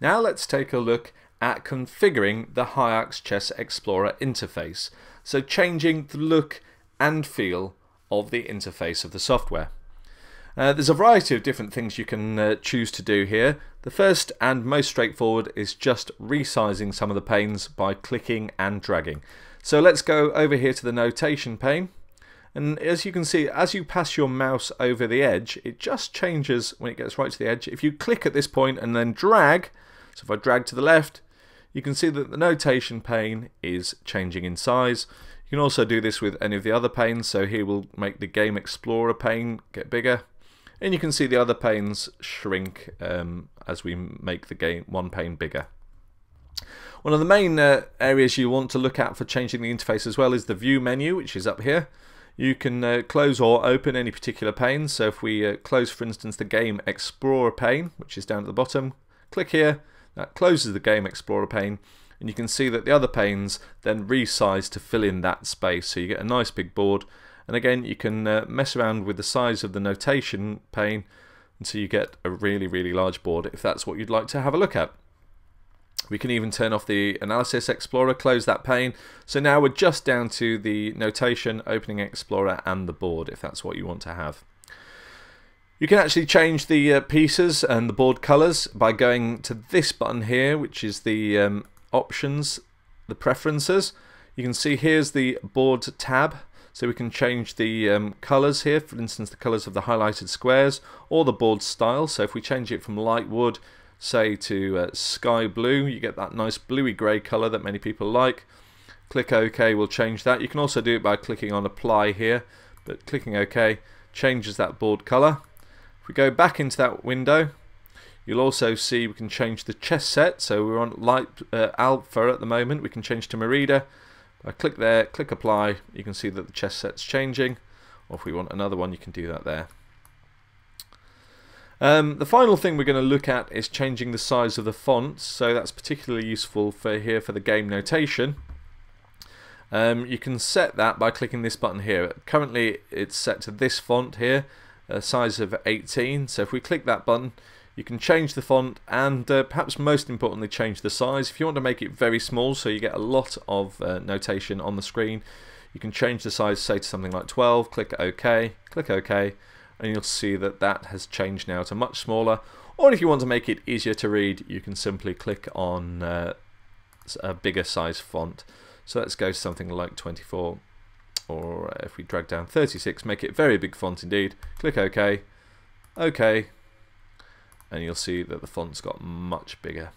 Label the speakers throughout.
Speaker 1: Now let's take a look at configuring the HIARCS Chess Explorer interface, so changing the look and feel of the interface of the software. Uh, there's a variety of different things you can uh, choose to do here. The first and most straightforward is just resizing some of the panes by clicking and dragging. So let's go over here to the notation pane and as you can see as you pass your mouse over the edge it just changes when it gets right to the edge. If you click at this point and then drag, so if I drag to the left you can see that the notation pane is changing in size. You can also do this with any of the other panes, so here we'll make the Game Explorer pane get bigger. And you can see the other panes shrink um, as we make the game one pane bigger. One of the main uh, areas you want to look at for changing the interface as well is the View menu, which is up here. You can uh, close or open any particular pane, so if we uh, close for instance the Game Explorer pane, which is down at the bottom, click here, that closes the Game Explorer pane, and you can see that the other panes then resize to fill in that space. So you get a nice big board. And again you can uh, mess around with the size of the notation pane until you get a really really large board if that's what you'd like to have a look at. We can even turn off the Analysis Explorer, close that pane. So now we're just down to the Notation, Opening Explorer and the board if that's what you want to have. You can actually change the uh, pieces and the board colors by going to this button here which is the um, options, the preferences. You can see here's the board tab so we can change the um, colors here, for instance the colors of the highlighted squares or the board style. So if we change it from light wood say to uh, sky blue you get that nice bluey grey color that many people like. Click OK will change that. You can also do it by clicking on apply here but clicking OK changes that board color. If we go back into that window You'll also see we can change the chess set. So we're on light uh, alpha at the moment. We can change to Merida. I click there, click apply. You can see that the chess set's changing. Or if we want another one, you can do that there. Um, the final thing we're going to look at is changing the size of the fonts. So that's particularly useful for here for the game notation. Um, you can set that by clicking this button here. Currently it's set to this font here, a size of 18. So if we click that button, you can change the font and uh, perhaps most importantly change the size. If you want to make it very small so you get a lot of uh, notation on the screen, you can change the size say to something like 12, click OK, click OK and you'll see that that has changed now to much smaller. Or if you want to make it easier to read, you can simply click on uh, a bigger size font. So let's go to something like 24 or if we drag down 36, make it very big font indeed. Click OK, OK, and you'll see that the font's got much bigger.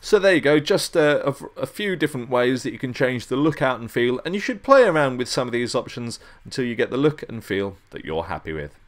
Speaker 1: So there you go, just a, a, a, few different ways that you can change the look out and feel and you should play around with some of these options until you get the look and feel that you're happy with.